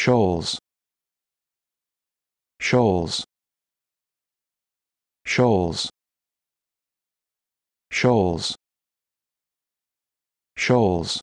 shoals. Shoals. Shoals. Shoals. Shoals.